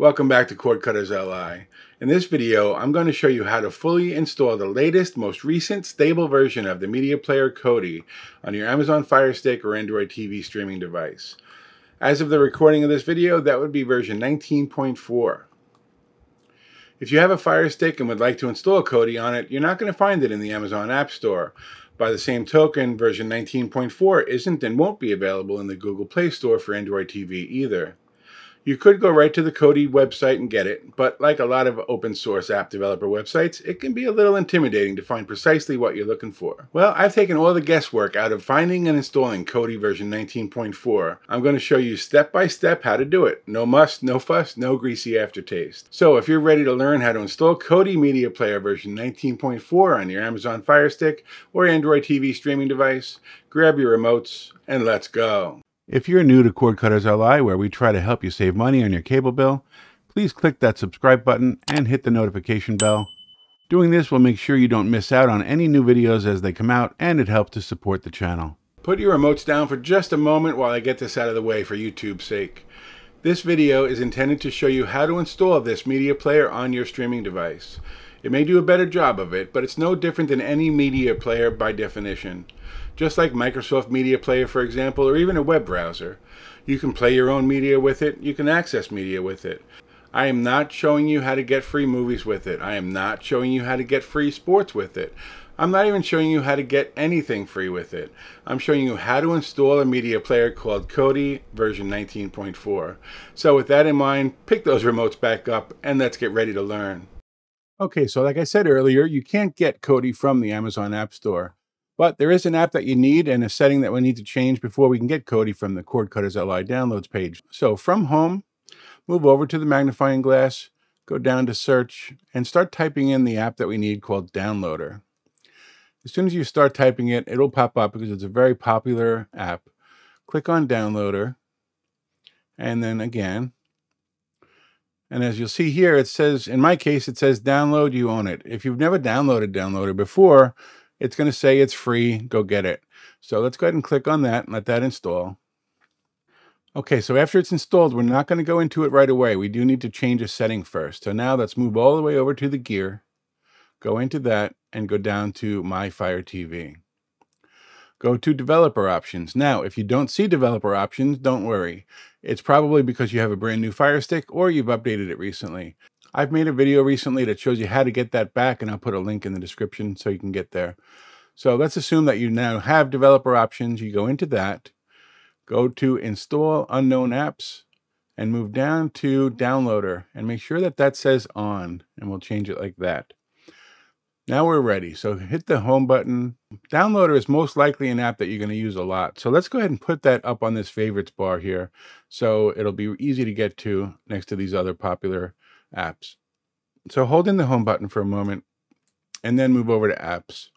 Welcome back to Cord Cutters LI. In this video, I'm going to show you how to fully install the latest, most recent, stable version of the Media Player Kodi on your Amazon Fire Stick or Android TV streaming device. As of the recording of this video, that would be version 19.4. If you have a Fire Stick and would like to install Kodi on it, you're not going to find it in the Amazon App Store. By the same token, version 19.4 isn't and won't be available in the Google Play Store for Android TV either. You could go right to the Kodi website and get it, but like a lot of open source app developer websites, it can be a little intimidating to find precisely what you're looking for. Well, I've taken all the guesswork out of finding and installing Kodi version 19.4. I'm going to show you step by step how to do it. No muss, no fuss, no greasy aftertaste. So if you're ready to learn how to install Kodi Media Player version 19.4 on your Amazon Fire Stick or Android TV streaming device, grab your remotes and let's go. If you're new to Cord Cutters LI, where we try to help you save money on your cable bill, please click that subscribe button and hit the notification bell. Doing this will make sure you don't miss out on any new videos as they come out, and it helps to support the channel. Put your remotes down for just a moment while I get this out of the way for YouTube's sake. This video is intended to show you how to install this media player on your streaming device. It may do a better job of it, but it's no different than any media player by definition. Just like Microsoft Media Player, for example, or even a web browser. You can play your own media with it, you can access media with it. I am not showing you how to get free movies with it. I am not showing you how to get free sports with it. I'm not even showing you how to get anything free with it. I'm showing you how to install a media player called Kodi version 19.4. So with that in mind, pick those remotes back up and let's get ready to learn. Okay, so like I said earlier, you can't get Kodi from the Amazon App Store. But there is an app that you need and a setting that we need to change before we can get Kodi from the Cord Cutters LI downloads page. So from home, move over to the magnifying glass, go down to search, and start typing in the app that we need called Downloader. As soon as you start typing it, it'll pop up because it's a very popular app. Click on Downloader, and then again, and as you'll see here, it says, in my case, it says download, you own it. If you've never downloaded Downloader before, it's going to say it's free, go get it. So let's go ahead and click on that and let that install. Okay, so after it's installed, we're not going to go into it right away. We do need to change a setting first. So now let's move all the way over to the gear, go into that, and go down to My Fire TV. Go to developer options. Now, if you don't see developer options, don't worry. It's probably because you have a brand new Fire Stick or you've updated it recently. I've made a video recently that shows you how to get that back, and I'll put a link in the description so you can get there. So let's assume that you now have developer options. You go into that, go to install unknown apps, and move down to downloader and make sure that that says on, and we'll change it like that. Now we're ready. So hit the home button. Downloader is most likely an app that you're going to use a lot. So let's go ahead and put that up on this favorites bar here. So it'll be easy to get to next to these other popular apps. So hold in the home button for a moment and then move over to apps.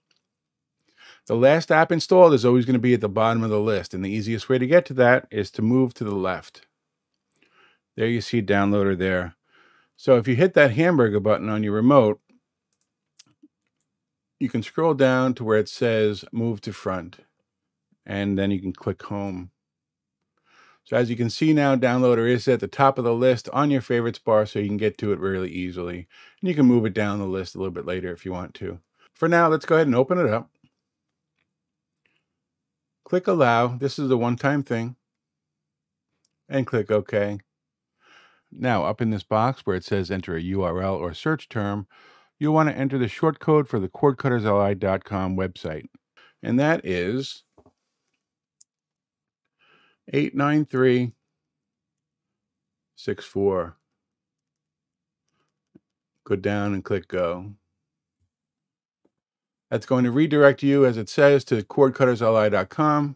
The last app installed is always going to be at the bottom of the list. And the easiest way to get to that is to move to the left. There you see downloader there. So if you hit that hamburger button on your remote, you can scroll down to where it says move to front and then you can click home. So as you can see now, Downloader is at the top of the list on your favorites bar so you can get to it really easily. And you can move it down the list a little bit later if you want to. For now, let's go ahead and open it up. Click Allow. This is a one-time thing. And click OK. Now, up in this box where it says enter a URL or search term, you'll want to enter the short code for the cordcuttersli.com website. And that is 89364. Go down and click go. That's going to redirect you, as it says, to cordcuttersli.com.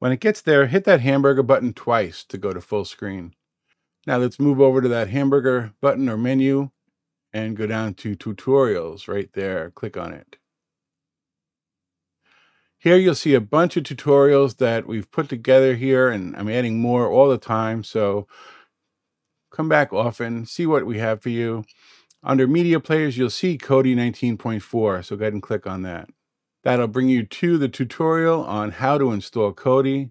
When it gets there, hit that hamburger button twice to go to full screen. Now let's move over to that hamburger button or menu and go down to tutorials right there. Click on it. Here you'll see a bunch of tutorials that we've put together here and I'm adding more all the time. So come back often, see what we have for you. Under media players, you'll see Kodi 19.4. So go ahead and click on that. That'll bring you to the tutorial on how to install Kodi.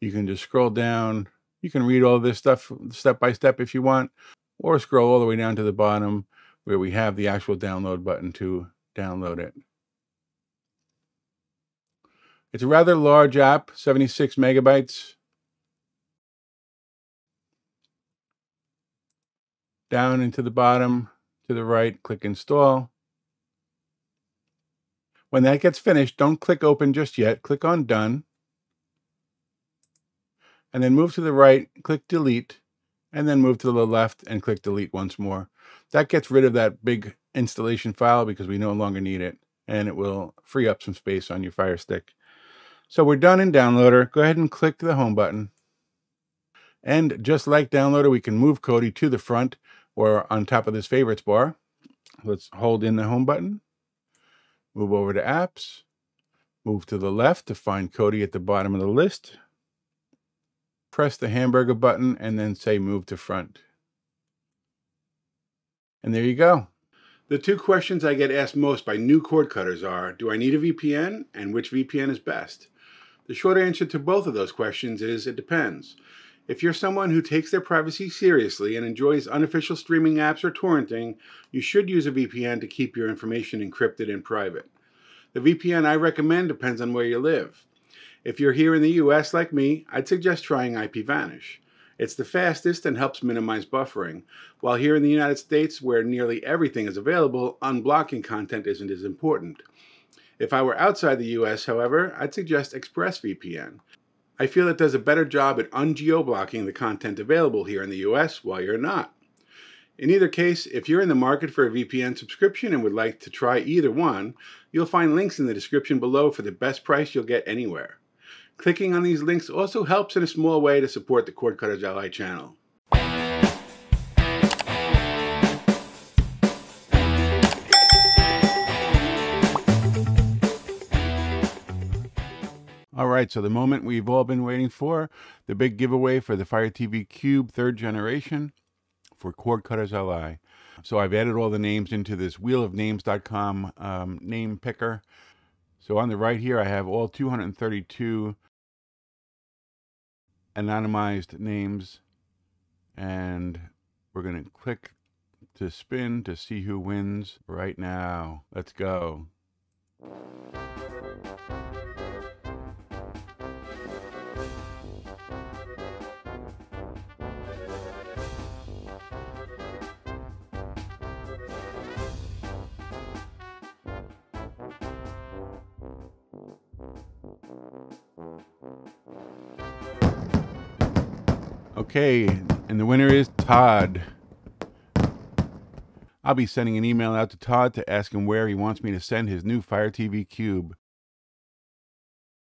You can just scroll down You can read all this stuff step by step if you want, or scroll all the way down to the bottom where we have the actual download button to download it. It's a rather large app, 76 megabytes. Down into the bottom to the right, click install. When that gets finished, don't click open just yet. Click on done. And then move to the right, click delete, and then move to the left and click delete once more. That gets rid of that big installation file because we no longer need it and it will free up some space on your Fire Stick. So we're done in Downloader. Go ahead and click the home button. And just like Downloader, we can move Kodi to the front or on top of this favorites bar. Let's hold in the home button, move over to apps, move to the left to find Kodi at the bottom of the list. Press the hamburger button and then say move to front. And there you go. The two questions I get asked most by new cord cutters are, do I need a VPN and which VPN is best? The short answer to both of those questions is it depends. If you're someone who takes their privacy seriously and enjoys unofficial streaming apps or torrenting, you should use a VPN to keep your information encrypted and private. The VPN I recommend depends on where you live. If you're here in the US like me, I'd suggest trying IPVanish. It's the fastest and helps minimize buffering. While here in the United States, where nearly everything is available, unblocking content isn't as important. If I were outside the US, however, I'd suggest ExpressVPN. I feel it does a better job at ungeo-blocking the content available here in the US while you're not. In either case, if you're in the market for a VPN subscription and would like to try either one, you'll find links in the description below for the best price you'll get anywhere. Clicking on these links also helps in a small way to support the Cord Cutters LI channel. All right, so the moment we've all been waiting for, the big giveaway for the Fire TV Cube third generation for Cord Cutters LI. So I've added all the names into this wheelofnames.com um, name picker. So on the right here, I have all 232 anonymized names and we're going to click to spin to see who wins right now. Let's go. Okay, and the winner is Todd. I'll be sending an email out to Todd to ask him where he wants me to send his new Fire TV Cube.